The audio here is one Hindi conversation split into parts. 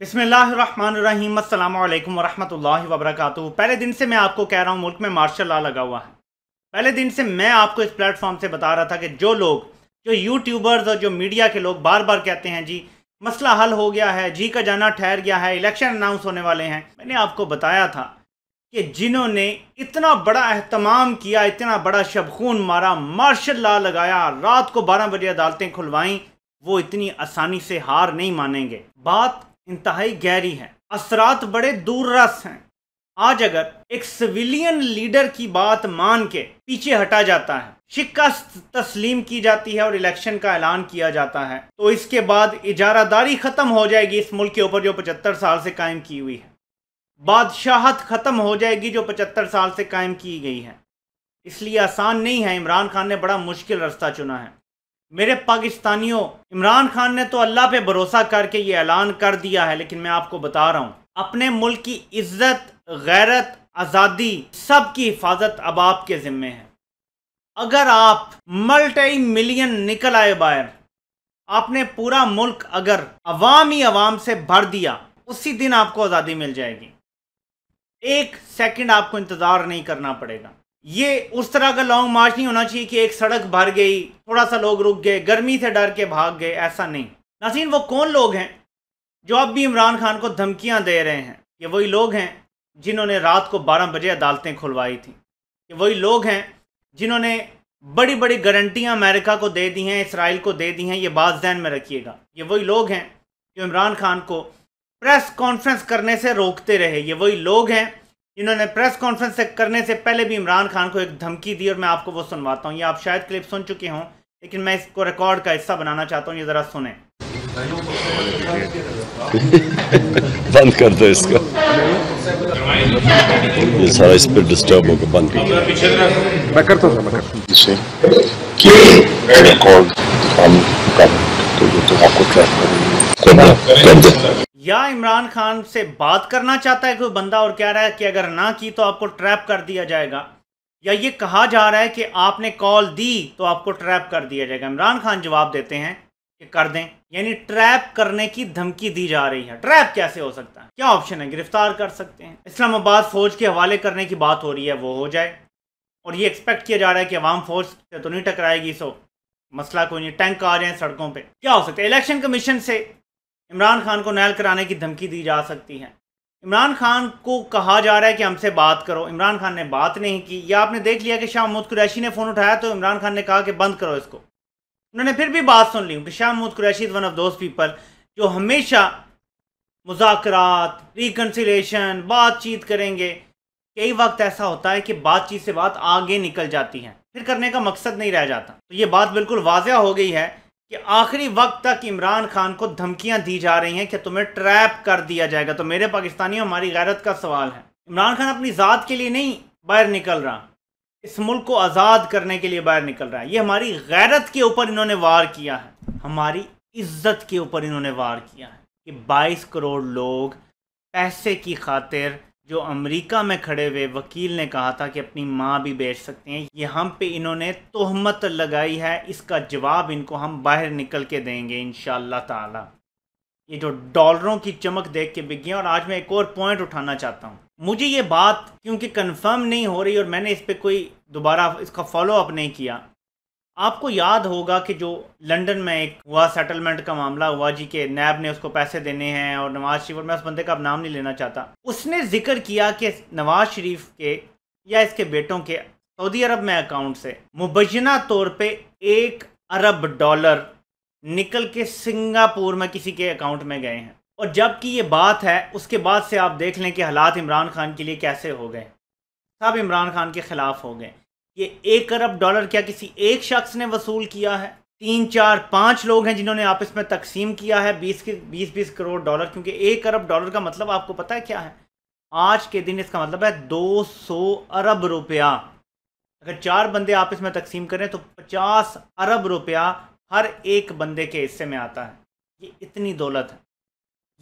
अस्सलाम वालेकुम वरहमतुल्लाहि वबरकातुहू। पहले दिन से मैं आपको कह रहा हूँ, मुल्क में मार्शल लॉ लगा हुआ है। पहले दिन से मैं आपको इस प्लेटफॉर्म से बता रहा था कि जो लोग, जो यूट्यूबर्स और जो मीडिया के लोग बार बार कहते हैं, जी, मसला हल हो गया है, जी का जाना ठहर गया है इलेक्शन अनाउंस होने वाले हैं। मैंने आपको बताया था कि जिन्होंने इतना बड़ा अहतमाम किया, इतना बड़ा शबखून मारा मार्शल लॉ लगाया, रात को बारह बजे अदालतें खुलवाई, वो इतनी आसानी से हार नहीं मानेंगे। बात इंतहाई गहरी है, असरात बड़े दूर रस हैं। आज अगर एक सिविलियन लीडर की बात मान के पीछे हटा जाता है, शिकस्त तस्लीम की जाती है और इलेक्शन का ऐलान किया जाता है तो इसके बाद इजारादारी ख़त्म हो जाएगी इस मुल्क के ऊपर जो पचहत्तर साल से कायम की हुई है। बादशाहत ख़त्म हो जाएगी जो पचहत्तर साल से कायम की गई है। इसलिए आसान नहीं है, इमरान खान ने बड़ा मुश्किल रास्ता चुना है। मेरे पाकिस्तानियों, इमरान खान ने तो अल्लाह पे भरोसा करके ये ऐलान कर दिया है, लेकिन मैं आपको बता रहा हूँ, अपने मुल्क की इज़्ज़त, गैरत, आज़ादी सब की हिफाजत अब आपके ज़िम्मे है। अगर आप मल्टी मिलियन निकल आए बाहर, आपने पूरा मुल्क अगर अवाम ही अवाम से भर दिया, उसी दिन आपको आज़ादी मिल जाएगी। एक सेकंड आपको इंतज़ार नहीं करना पड़ेगा। ये उस तरह का लॉन्ग मार्च नहीं होना चाहिए कि एक सड़क भर गई थोड़ा सा लोग रुक गए, गर्मी से डर के भाग गए, ऐसा नहीं। नासीन, वो कौन लोग हैं जो अब भी इमरान खान को धमकियाँ दे रहे हैं? ये वही लोग हैं जिन्होंने रात को 12 बजे अदालतें खुलवाई थी। ये वही लोग हैं जिन्होंने बड़ी बड़ी गारंटियाँ अमेरिका को दे दी हैं, इसराइल को दे दी हैं, ये बात जहन में रखिएगा। ये वही लोग हैं जो इमरान खान को प्रेस कॉन्फ्रेंस करने से रोकते रहे। ये वही लोग हैं इन्होंने प्रेस कॉन्फ्रेंस से करने से पहले भी इमरान खान को एक धमकी दी और मैं आपको वो सुनवाता हूँ। ये आप शायद क्लिप सुन चुके हों लेकिन मैं इसको रिकॉर्ड का हिस्सा बनाना चाहता हूँ ये ज़रा सुने। बंद कर दो इसको। ये सारा इस पर डिस्टर्ब होकर बंद कर मैं करता हूँ मैं करता हूँ। कि रिकॉर्ड हम कर तो ये तो आपको ट्रैक कर दे। या इमरान खान से बात करना चाहता है कोई बंदा और कह रहा है कि अगर ना की तो आपको ट्रैप कर दिया जाएगा? या ये कहा जा रहा है कि आपने कॉल दी तो आपको ट्रैप कर दिया जाएगा? इमरान खान जवाब देते हैं कि कर दें। यानी ट्रैप करने की धमकी दी जा रही है। ट्रैप कैसे हो सकता है? क्या ऑप्शन है? गिरफ़्तार कर सकते हैं। इस्लामाबाद फौज के हवाले करने की बात हो रही है, वो हो जाए। और ये एक्सपेक्ट किया जा रहा है कि अवाम फौज से तो नहीं टकराएगी, सो मसला कोई नहीं। टैंक आ जाए सड़कों पे। क्या हो सकता है? इलेक्शन कमीशन से इमरान खान को नैल कराने की धमकी दी जा सकती है। इमरान खान को कहा जा रहा है कि हमसे बात करो। इमरान खान ने बात नहीं की। या आपने देख लिया कि शाह महमूद कुरैशी ने फ़ोन उठाया तो इमरान खान ने कहा कि बंद करो इसको। उन्होंने फिर भी बात सुन ली। कि Shah Mahmood Qureshi one of those people जो हमेशा मुजाकरात रिकनसिलेशन बातचीत करेंगे। कई वक्त ऐसा होता है कि बातचीत से बात आगे निकल जाती है। फिर करने का मकसद नहीं रह जाता। तो ये बात बिल्कुल वाजह हो गई है कि आखिरी वक्त तक इमरान खान को धमकियाँ दी जा रही हैं कि तुम्हें ट्रैप कर दिया जाएगा। तो मेरे पाकिस्तानियों हमारी गैरत का सवाल है। इमरान खान अपनी ज़ात के लिए नहीं, बाहर निकल रहा। इस मुल्क को आज़ाद करने के लिए बाहर निकल रहा है। ये हमारी गैरत के ऊपर इन्होंने वार किया है। हमारी इज़्ज़त के ऊपर इन्होंने वार किया है कि 22 करोड़ लोग पैसे की खातिर जो अमेरिका में खड़े हुए वकील ने कहा था कि अपनी माँ भी बेच सकते हैं, ये हम पे इन्होंने तोहमत लगाई है, इसका जवाब इनको हम बाहर निकल के देंगे इन ताला। ये जो डॉलरों की चमक देख के बिक गए और आज मैं एक और पॉइंट उठाना चाहता हूँ। मुझे ये बात क्योंकि कंफर्म नहीं हो रही, और मैंने इस पर कोई दोबारा इसका फॉलो अप नहीं किया। आपको याद होगा कि जो लंदन में एक हुआ सेटलमेंट का मामला हुआ, जी के नैब ने उसको पैसे देने हैं और नवाज़ शरीफ, और मैं उस बंदे का अब नाम नहीं लेना चाहता। उसने ज़िक्र किया कि नवाज़ शरीफ के या इसके बेटों के सऊदी अरब में अकाउंट से मुबैना तौर पे एक अरब डॉलर निकल के सिंगापुर में किसी के अकाउंट में गए हैं। और जबकि ये बात है, उसके बाद से आप देख लें कि हालात इमरान खान के लिए कैसे हो गए। सब इमरान खान के ख़िलाफ़ हो गए। ये एक अरब डॉलर क्या किसी एक शख्स ने वसूल किया है? तीन, चार, पाँच लोग हैं जिन्होंने आपस में तकसीम किया है, बीस के बीस बीस करोड़ डॉलर, क्योंकि एक अरब डॉलर का मतलब आपको पता है क्या है? आज के दिन इसका मतलब है दो सौ अरब रुपया। अगर चार बंदे आपस में तकसीम करें तो पचास अरब रुपया हर एक बंदे के हिस्से में आता है। ये इतनी दौलत है।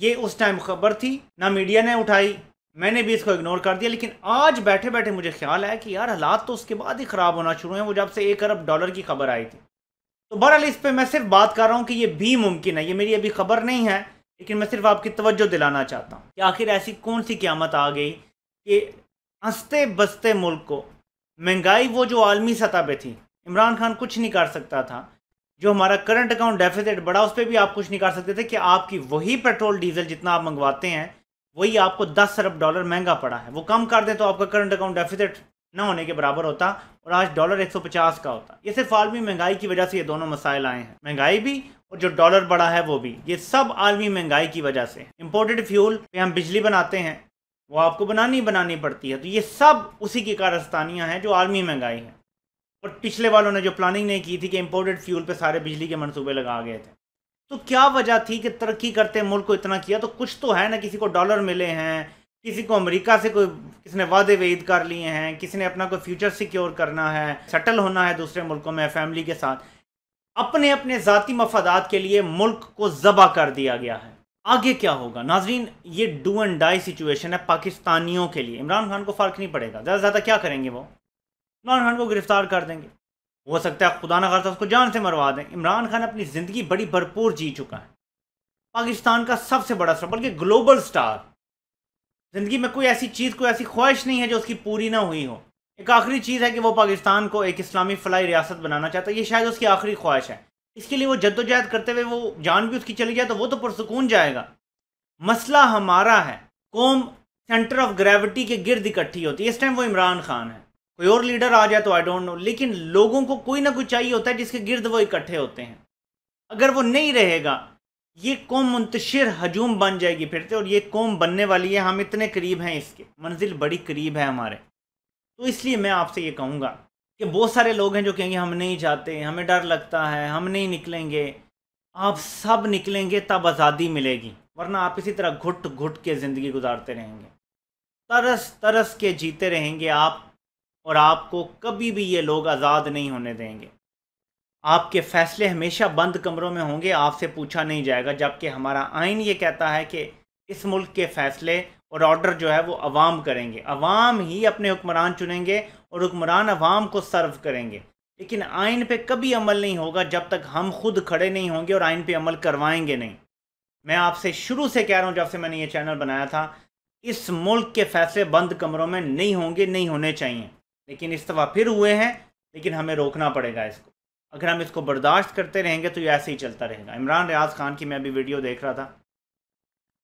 ये उस टाइम खबर थी, ना मीडिया ने उठाई मैंने भी इसको इग्नोर कर दिया, लेकिन आज बैठे बैठे मुझे ख्याल है कि यार हालात तो उसके बाद ही ख़राब होना शुरू हैं, वो जब से एक अरब डॉलर की खबर आई थी। तो बहरहाल इस पर मैं सिर्फ़ बात कर रहा हूँ कि ये भी मुमकिन है, ये मेरी अभी खबर नहीं है, लेकिन मैं सिर्फ़ आपकी तवज्जो दिलाना चाहता हूँ कि आखिर ऐसी कौन सी क्यामत आ गई कि हँसते बसते मुल्क को, महँगाई वो जो आलमी सतह पर थी, इमरान खान कुछ नहीं कर सकता था, जो हमारा करंट अकाउंट डेफिसिट बढ़ा, उस पर भी आप कुछ नहीं कर सकते थे कि आपकी वही पेट्रोल डीजल जितना आप मंगवाते हैं वही आपको दस अरब डॉलर महँगा पड़ा है। वो कम कर दें तो आपका करंट अकाउंट डेफिसिट ना होने के बराबर होता और आज डॉलर 150 का होता। ये सिर्फ़ आलमी महँगाई की वजह से ये दोनों मसाइल आए हैं। महँगाई भी और जो डॉलर बढ़ा है वो भी। ये सब आलमी महँगाई की वजह से। इम्पोर्टेड फ्यूल पे हम बिजली बनाते हैं, वो आपको बनानी बनानी पड़ती है। तो ये सब उसी की कारस्तानियाँ हैं जो आलमी महँगाई है। और पिछले वालों ने जो प्लानिंग नहीं की थी कि इम्पोर्टेड फ्यूल पे सारे बिजली के मनसूबे लगा गए थे। तो क्या वजह थी कि तरक्की करते मुल्क को इतना किया? तो कुछ तो है ना, किसी को डॉलर मिले हैं, किसी को अमेरिका से कोई किसी ने वादे वेद कर लिए हैं, किसी ने अपना कोई फ्यूचर सिक्योर करना है, सेटल होना है दूसरे मुल्कों में, फैमिली के साथ। अपने अपने ज़ाती मफादात के लिए मुल्क को ज़बा कर दिया गया है। आगे क्या होगा? नाजरीन, ये डू एंड डाई सिचुएशन है पाकिस्तानियों के लिए। इमरान खान को फ़र्क नहीं पड़ेगा। ज़्यादा ज़्यादा क्या करेंगे वो? इमरान खान को गिरफ़्तार कर देंगे। हो सकता है खुदा न खासा उसको जान से मरवा दें। इमरान खान अपनी ज़िंदगी बड़ी भरपूर जी चुका है। पाकिस्तान का सबसे बड़ा स्टार बल्कि ग्लोबल स्टार ज़िंदगी में कोई ऐसी चीज़, कोई ऐसी ख्वाहिश नहीं है जो उसकी पूरी ना हुई हो। एक आखिरी चीज़ है कि वो पाकिस्तान को एक इस्लामी फलाई रियासत बनाना चाहता है। ये शायद उसकी आखिरी ख्वाहिश है। इसके लिए वो जद्दोजहद करते हुए वो जान भी उसकी चली जाए तो वो तो पुरसकून जाएगा। मसला हमारा है। कौम सेंटर ऑफ़ ग्रेविटी के गिर्द इकट्ठी होती है। इस टाइम वो इमरान खान है। कोई और लीडर आ जाए तो आई डोंट नो लेकिन लोगों को कोई ना कोई चाहिए होता है जिसके गिर्द वो इकट्ठे होते हैं। अगर वो नहीं रहेगा, ये कौम मुंतशिर हजूम बन जाएगी फिर से, और ये कौम बनने वाली है, हम इतने करीब हैं इसके। मंजिल बड़ी करीब है हमारे। तो इसलिए मैं आपसे ये कहूँगा कि बहुत सारे लोग हैं जो कहेंगे, हम नहीं जाते, हमें डर लगता है, हम नहीं निकलेंगे। आप सब निकलेंगे, तब आज़ादी मिलेगी, वरना आप इसी तरह घुट घुट के ज़िंदगी गुजारते रहेंगे। तरस तरस के जीते रहेंगे आप और आपको कभी भी ये लोग आज़ाद नहीं होने देंगे। आपके फ़ैसले हमेशा बंद कमरों में होंगे, आपसे पूछा नहीं जाएगा, जबकि हमारा आइन ये कहता है कि इस मुल्क के फ़ैसले और ऑर्डर जो है वो अवाम करेंगे। अवाम ही अपने हुक्मरान चुनेंगे और हुक्मरान अवाम को सर्व करेंगे। लेकिन आइन पे कभी अमल नहीं होगा जब तक हम खुद खड़े नहीं होंगे और आइन पे अमल करवाएँगे नहीं। मैं आपसे शुरू से कह रहा हूँ, जब से मैंने ये चैनल बनाया था, इस मुल्क के फ़ैसले बंद कमरों में नहीं होंगे, नहीं होने चाहिए। लेकिन इस दफ़ा फिर हुए हैं, लेकिन हमें रोकना पड़ेगा इसको। अगर हम इसको बर्दाश्त करते रहेंगे तो ये ऐसे ही चलता रहेगा। इमरान रियाज खान की मैं अभी वीडियो देख रहा था।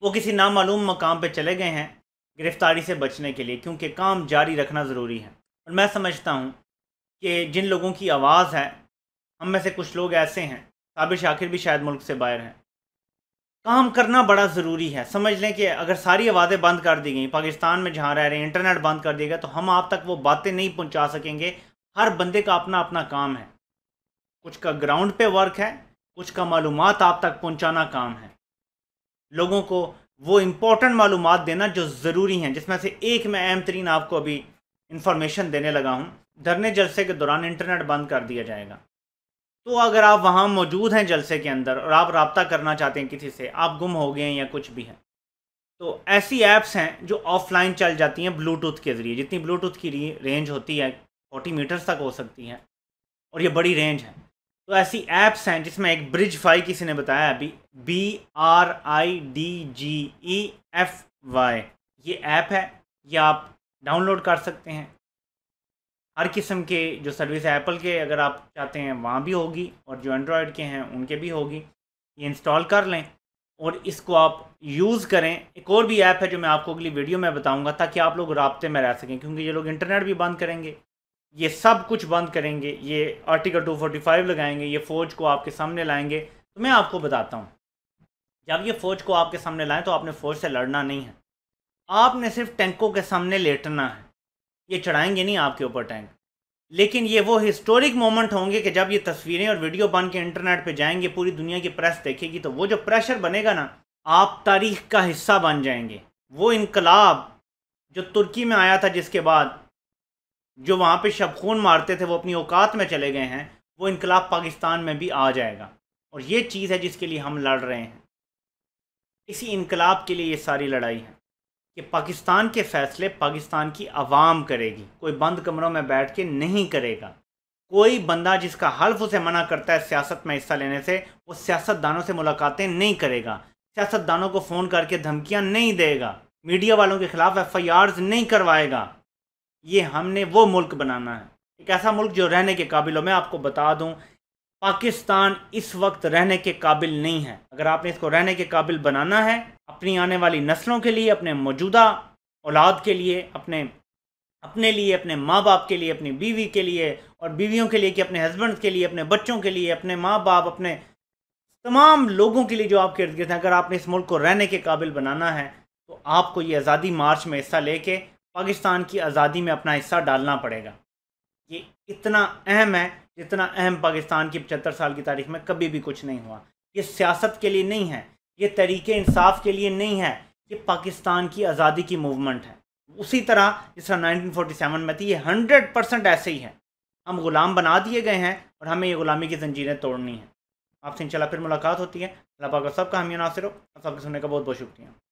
वो किसी नामालूम मकाम पर चले गए हैं गिरफ्तारी से बचने के लिए, क्योंकि काम जारी रखना ज़रूरी है। और मैं समझता हूँ कि जिन लोगों की आवाज़ है, हम में से कुछ लोग ऐसे हैं साबिर शाकिर भी शायद मुल्क से बाहर हैं। काम करना बड़ा ज़रूरी है। समझ लें कि अगर सारी आवाज़ें बंद कर दी गई, पाकिस्तान में जहाँ रह रहे हैं, इंटरनेट बंद कर दिया गया तो हम आप तक वो बातें नहीं पहुँचा सकेंगे। हर बंदे का अपना अपना काम है। कुछ का ग्राउंड पे वर्क है, कुछ का मालूम आप तक पहुँचाना काम है। लोगों को वो इम्पोर्टेंट मालूम देना जो ज़रूरी हैं, जिसमें से एक मैं अहम तरीन आपको अभी इंफॉर्मेशन देने लगा हूँ। धरने जलसे के दौरान इंटरनेट बंद कर दिया जाएगा। तो अगर आप वहाँ मौजूद हैं जलसे के अंदर और आप रबता करना चाहते हैं किसी से, आप गुम हो गए हैं या कुछ भी हैं तो ऐसी ऐप्स हैं जो ऑफलाइन चल जाती हैं ब्लूटूथ के ज़रिए। जितनी ब्लूटूथ की रेंज होती है, फोर्टी मीटर्स तक हो सकती है, और ये बड़ी रेंज है। तो ऐसी ऐप्स हैं जिसमें एक ब्रिज फाई किसी ने बताया अभी B R I D G E F Y ये ऐप है, ये आप डाउनलोड कर सकते हैं। हर किस्म के जो सर्विस है एप्पल के अगर आप चाहते हैं, वहाँ भी होगी और जो एंड्रॉयड के हैं, उनके भी होगी। ये इंस्टॉल कर लें और इसको आप यूज़ करें। एक और भी ऐप है जो मैं आपको अगली वीडियो में बताऊँगा ताकि आप लोग रबते में रह सकें, क्योंकि ये लोग इंटरनेट भी बंद करेंगे। ये सब कुछ बंद करेंगे। ये आर्टिकल टू फोर्टी फाइव लगाएँगे, ये फ़ौज को आपके सामने लाएँगे। तो मैं आपको बताता हूँ, जब ये फ़ौज को आपके सामने लाएँ तो आपने फ़ौज से लड़ना नहीं है। आपने सिर्फ़ टैंकों के सामने लेटना है। ये चढ़ाएँगे नहीं आपके ऊपर टैंक लेकिन ये वो हिस्टोरिक मोमेंट होंगे कि जब ये तस्वीरें और वीडियो बन के इंटरनेट पे जाएँगे, पूरी दुनिया की प्रेस देखेगी तो वो जो प्रेशर बनेगा ना, आप तारीख का हिस्सा बन जाएँगे। वो इनकलाब जो तुर्की में आया था जिसके बाद, जो वहाँ पे शब खून मारते थे, वो अपनी औकात में चले गए हैं, वो इनकलाब पाकिस्तान में भी आ जाएगा। और ये चीज़ है जिसके लिए हम लड़ रहे हैं। इसी इनकलाब के लिए ये सारी लड़ाई है। कि पाकिस्तान के फ़ैसले पाकिस्तान की आवाम करेगी। कोई बंद कमरों में बैठ के नहीं करेगा। कोई बंदा जिसका हल्फ उसे मना करता है सियासत में हिस्सा लेने से, वो सियासतदानों से मुलाकातें नहीं करेगा। सियासतदानों को फ़ोन करके धमकियाँ नहीं देगा। मीडिया वालों के ख़िलाफ़ एफ़ नहीं करवाएगा। ये हमने वो मुल्क बनाना है। एक ऐसा मुल्क जो रहने के काबिल मैं आपको बता दूँ पाकिस्तान इस वक्त रहने के काबिल नहीं है। अगर आपने इसको रहने के काबिल बनाना है, अपनी आने वाली नस्लों के लिए, अपने मौजूदा औलाद के लिए, अपने अपने लिए, अपने माँ बाप के लिए, अपनी बीवी के लिए, और बीवियों के लिए कि अपने हस्बैंड के लिए, अपने बच्चों के लिए, अपने माँ बाप अपने तमाम लोगों के लिए जो आपके इर्द गिर्द हैं, अगर आपने इस मुल्क को रहने के काबिल बनाना है तो आपको ये आज़ादी मार्च में हिस्सा लेके पाकिस्तान की आज़ादी में अपना हिस्सा डालना पड़ेगा। ये इतना अहम है, जितना अहम पाकिस्तान की पचहत्तर साल की तारीख में कभी भी कुछ नहीं हुआ। ये सियासत के लिए नहीं है, ये तरीके इंसाफ के लिए नहीं है, ये पाकिस्तान की आज़ादी की मूवमेंट है। उसी तरह जिस तरह 1947 में थी, ये हंड्रेड परसेंट ऐसे ही है। हम ग़ुलाम बना दिए गए हैं और हमें ये ग़ुलामी की जंजीरें तोड़नी है। आपसे इंशाल्लाह फिर मुलाकात होती है। अल्लाह पाक सबका हमें नासिर हो। सबके सुनने का बहुत बहुत शुक्रिया।